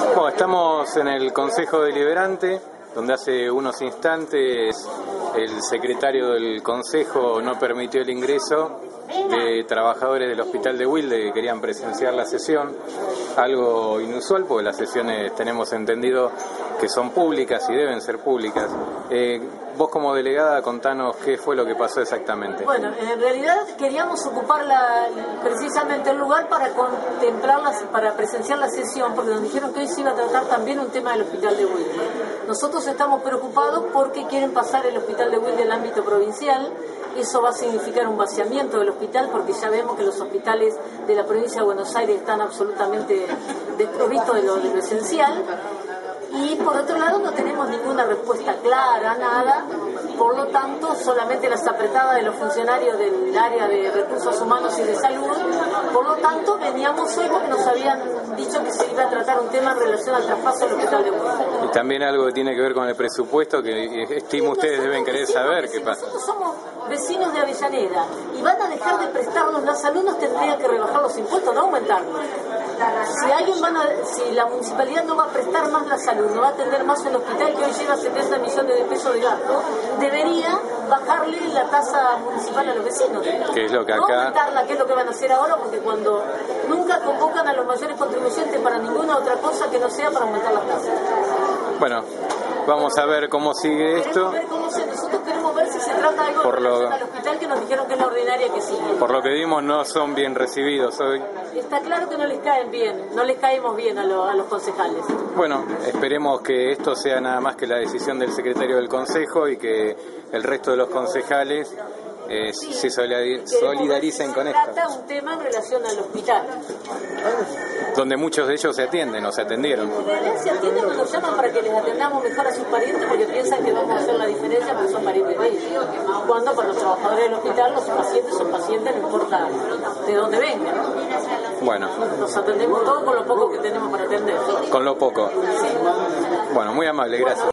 Bueno, estamos en el Consejo Deliberante, donde hace unos instantes el secretario del Consejo no permitió el ingreso de trabajadores del Hospital de Wilde que querían presenciar la sesión, algo inusual porque las sesiones tenemos entendido que son públicas y deben ser públicas. Eh, vos como delegada contanos qué fue lo que pasó exactamente. Bueno, en realidad queríamos ocupar la, precisamente el lugar para contemplarla, para presenciar la sesión, porque nos dijeron que hoy se iba a tratar también un tema del Hospital de Wilde. Nosotros estamos preocupados porque quieren pasar el Hospital de Wilde al ámbito provincial, eso va a significar un vaciamiento del hospital porque ya vemos que los hospitales de la provincia de Buenos Aires están absolutamente desprovistos de lo, de lo esencial y por otro lado no tenemos ninguna respuesta clara, nada, por lo tanto solamente las apretadas de los funcionarios del área de recursos humanos y de salud, por lo tanto veníamos hoy porque nos habían dicho que se iba a tratar un tema en relación al traspaso del hospital de. Y también algo que tiene que ver con el presupuesto que estimo ustedes deben querer saber qué pasa. Nosotros somos vecinos de Avellaneda y van a dejar de prestarnos la salud, nos tendrían que rebajar los impuestos, no aumentarlos. Si alguien van a, si la municipalidad no va a prestar más la salud, no va a atender más el hospital que hoy lleva 70 millones de pesos de gasto, debería bajarle la tasa municipal a los vecinos. Que es lo que No acá aumentarla, que es lo que van a hacer ahora, porque cuando nunca convocan a los mayores contribuyentes para ninguna otra cosa que no sea para aumentar las tasas. Bueno, vamos a ver cómo sigue esto. Ver cómo se- nosotros queremos ver si se trata de algo Por lo- al hospital que nos dijeron que es la ordinaria que sigue. Por lo que vimos no son bien recibidos hoy. Está claro que no les caen bien, no les caemos bien a, lo- a los concejales. Bueno, esperemos que esto sea nada más que la decisión del secretario del Consejo y que el resto de los concejales eh, se solidaricen con esto. se trata un tema en relación al hospital. Donde muchos de ellos se atienden o se atendieron. Se atienden o nos llaman para que les atendamos mejor a sus parientes porque piensan que vamos a hacer la diferencia porque son parientes de ellos. Cuando para los trabajadores del hospital los pacientes son pacientes, no importa de dónde vengan. Bueno, Los atendemos todos con lo poco que tenemos para atender. con lo poco. Bueno, muy amable, gracias.